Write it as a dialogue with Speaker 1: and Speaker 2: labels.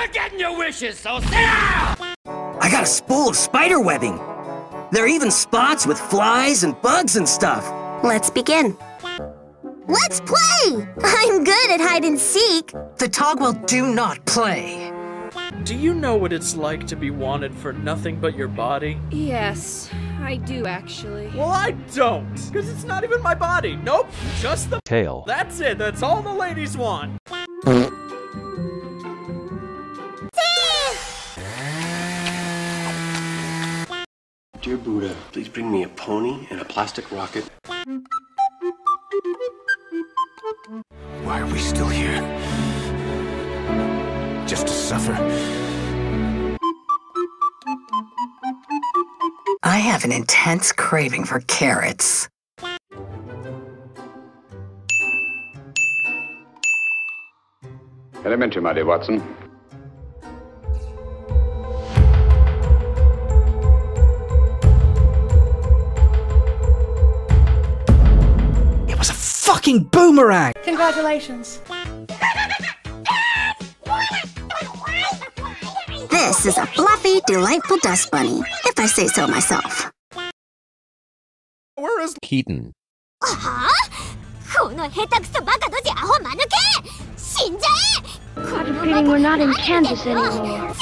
Speaker 1: You're getting your wishes, so sit down!
Speaker 2: I got a spool of spider webbing. There are even spots with flies and bugs and stuff.
Speaker 3: Let's begin. Let's play! I'm good at hide and seek.
Speaker 4: The Taguel do not play.
Speaker 5: Do you know what it's like to be wanted for nothing but your body?
Speaker 6: Yes, I do actually.
Speaker 5: Well, I don't, because it's not even my body. Nope, just the
Speaker 7: tail.
Speaker 5: That's it, that's all the ladies want.
Speaker 8: Dear Buddha, please bring me a pony and a plastic rocket.
Speaker 9: Why are we still here? Just to suffer?
Speaker 4: I have an intense craving for carrots.
Speaker 10: Elementary, my dear Watson.
Speaker 11: fucking boomerang!
Speaker 6: Congratulations.
Speaker 3: This is a fluffy, delightful dust bunny, if I say so myself.
Speaker 5: Where is
Speaker 7: Keaton?
Speaker 12: Uh-huh? We're not in Kansas anymore.